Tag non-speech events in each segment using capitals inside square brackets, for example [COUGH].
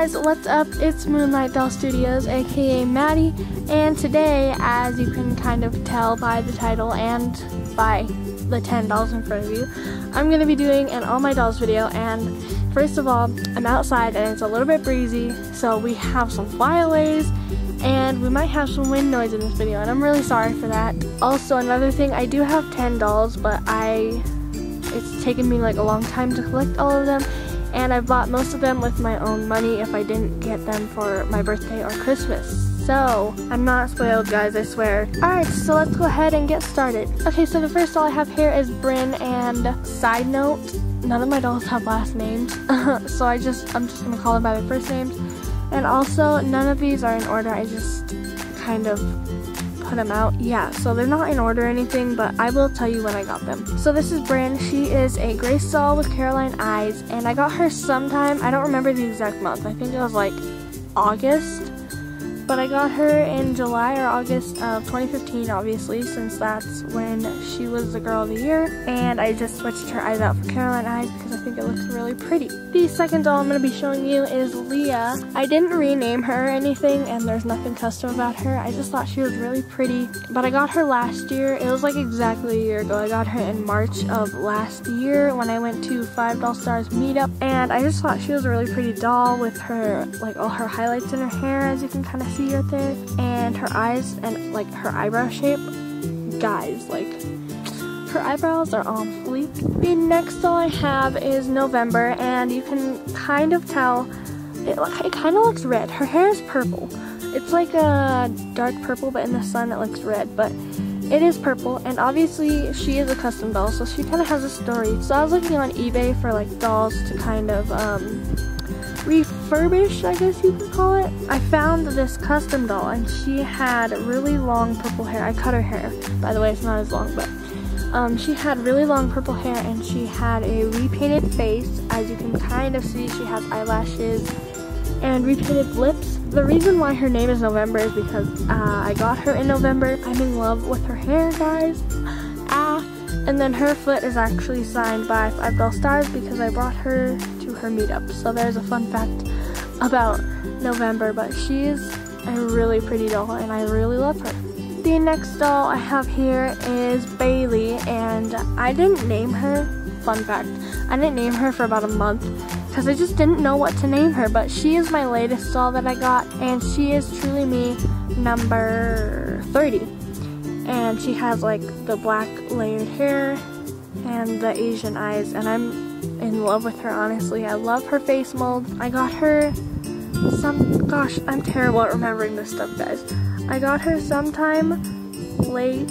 guys, what's up? It's Moonlight Doll Studios, aka Maddie, and today, as you can kind of tell by the title and by the 10 dolls in front of you, I'm going to be doing an All My Dolls video, and first of all, I'm outside and it's a little bit breezy, so we have some flyaways, and we might have some wind noise in this video, and I'm really sorry for that. Also, another thing, I do have 10 dolls, but I, it's taken me like a long time to collect all of them, and I bought most of them with my own money if I didn't get them for my birthday or Christmas. So, I'm not spoiled guys, I swear. Alright, so let's go ahead and get started. Okay, so the first doll I have here is Bryn, and side note, none of my dolls have last names, [LAUGHS] so I just, I'm just gonna call them by their first names. And also, none of these are in order, I just kind of put them out. Yeah, so they're not in order or anything, but I will tell you when I got them. So this is Bryn. She is a Grace doll with Caroline eyes, and I got her sometime, I don't remember the exact month. I think it was like August but I got her in July or August of 2015 obviously since that's when she was the girl of the year and I just switched her eyes out for Caroline eyes because I think it looks really pretty. The second doll I'm going to be showing you is Leah. I didn't rename her or anything and there's nothing custom about her. I just thought she was really pretty but I got her last year. It was like exactly a year ago. I got her in March of last year when I went to Five Doll Stars meetup and I just thought she was a really pretty doll with her like all her highlights in her hair as you can kind of see right there. And her eyes and like her eyebrow shape, guys, like her eyebrows are fleek. The next doll I have is November and you can kind of tell it, it kind of looks red. Her hair is purple. It's like a dark purple but in the sun it looks red but it is purple and obviously she is a custom doll so she kind of has a story. So I was looking on eBay for like dolls to kind of um, refurbished, I guess you could call it. I found this custom doll and she had really long purple hair. I cut her hair. By the way, it's not as long, but um, she had really long purple hair and she had a repainted face. As you can kind of see, she has eyelashes and repainted lips. The reason why her name is November is because uh, I got her in November. I'm in love with her hair, guys. Ah. And then her foot is actually signed by Five Doll Stars because I brought her to her meetup. So there's a fun fact about November, but she's a really pretty doll and I really love her. The next doll I have here is Bailey and I didn't name her, fun fact, I didn't name her for about a month because I just didn't know what to name her, but she is my latest doll that I got and she is truly me number 30. And she has like the black layered hair and the Asian eyes and I'm in love with her, honestly. I love her face mold. I got her some, gosh, I'm terrible at remembering this stuff, guys. I got her sometime late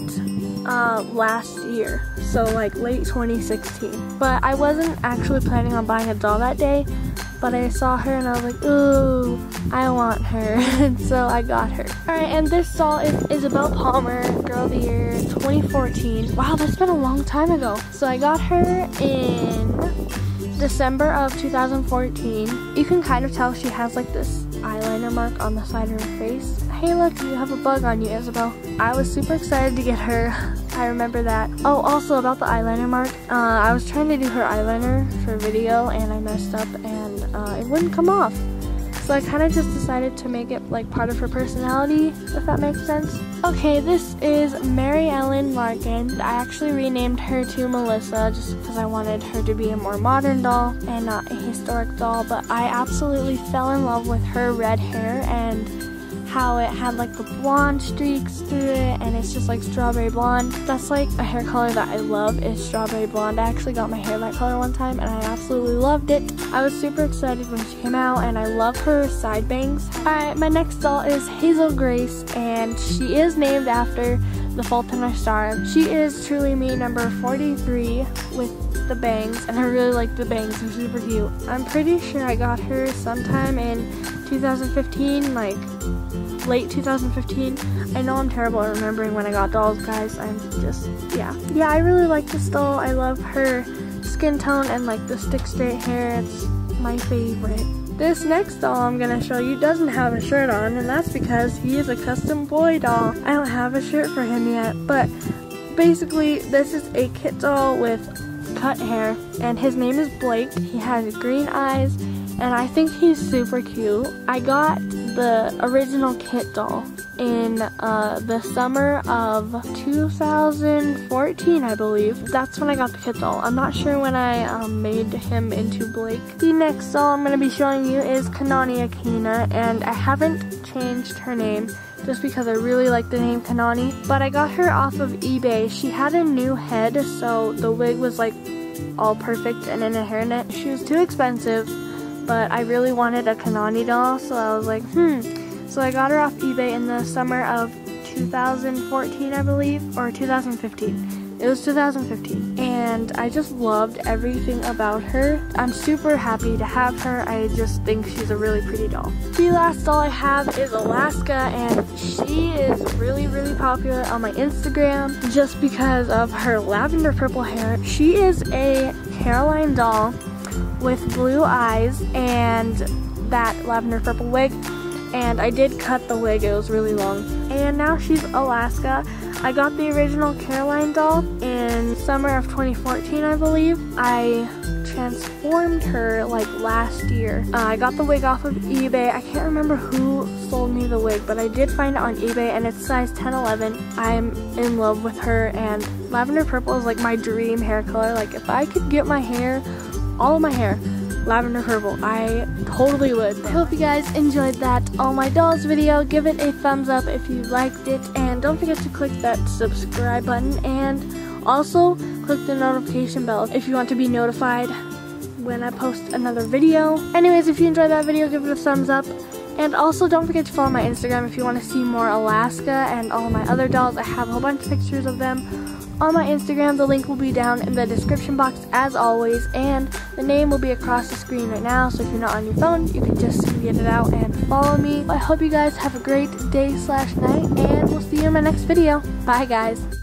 uh, last year, so like late 2016. But I wasn't actually planning on buying a doll that day, but I saw her and I was like, ooh, I want her. [LAUGHS] and so I got her. Alright, and this doll is Isabelle Palmer, Girl of the Year 2014. Wow, that's been a long time ago. So I got her in December of 2014. You can kind of tell she has like this eyeliner mark on the side of her face. Hey look, you have a bug on you, Isabelle. I was super excited to get her. [LAUGHS] I remember that. Oh, also about the eyeliner mark, uh, I was trying to do her eyeliner for video and I messed up and uh, it wouldn't come off. So I kind of just decided to make it like part of her personality, if that makes sense. Okay, this is Maryellen Larkin. I actually renamed her to Melissa just because I wanted her to be a more modern doll and not a historic doll, but I absolutely fell in love with her red hair and how it had like the blonde streaks through it and it's just like strawberry blonde. That's like a hair color that I love is strawberry blonde. I actually got my hair that color one time and I absolutely loved it. I was super excited when she came out and I love her side bangs. Alright, my next doll is Hazel Grace and she is named after the Fault in Our Star. She is truly me number 43 with the bangs and I really like the bangs, they're super cute. I'm pretty sure I got her sometime in 2015, like late 2015. I know I'm terrible at remembering when I got dolls, guys. I'm just, yeah. Yeah, I really like this doll. I love her skin tone and like the stick straight hair. It's my favorite. This next doll I'm gonna show you doesn't have a shirt on and that's because he is a custom boy doll. I don't have a shirt for him yet, but basically this is a kit doll with cut hair and his name is Blake. He has green eyes and I think he's super cute. I got the original Kit doll in uh, the summer of 2014, I believe. That's when I got the Kit doll. I'm not sure when I um, made him into Blake. The next doll I'm going to be showing you is Kanani Akina, and I haven't changed her name just because I really like the name Kanani. But I got her off of eBay. She had a new head, so the wig was like all perfect and in a hairnet. She was too expensive, but I really wanted a Kanani doll, so I was like, hmm. So I got her off eBay in the summer of 2014, I believe, or 2015. It was 2015 and I just loved everything about her. I'm super happy to have her. I just think she's a really pretty doll. The last doll I have is Alaska and she is really really popular on my Instagram just because of her lavender purple hair. She is a Caroline doll with blue eyes and that lavender purple wig and I did cut the wig, it was really long. And now she's Alaska. I got the original Caroline doll in summer of 2014, I believe. I transformed her like last year. Uh, I got the wig off of eBay. I can't remember who sold me the wig, but I did find it on eBay and it's size 10-11. I'm in love with her and lavender purple is like my dream hair color. Like if I could get my hair, all of my hair, lavender herbal. I totally would. I hope you guys enjoyed that All My Dolls video. Give it a thumbs up if you liked it. And don't forget to click that subscribe button. And also click the notification bell if you want to be notified when I post another video. Anyways, if you enjoyed that video, give it a thumbs up. And also don't forget to follow my Instagram if you want to see more Alaska and all my other dolls. I have a whole bunch of pictures of them on my Instagram. The link will be down in the description box as always, and the name will be across the screen right now. So if you're not on your phone, you can just get it out and follow me. I hope you guys have a great day slash night, and we'll see you in my next video. Bye, guys.